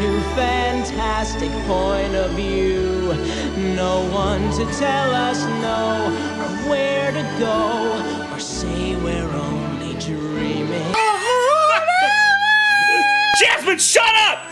new fantastic point of view. No one to tell us no, or where to go, or say we're only dreaming. Jasmine, shut up!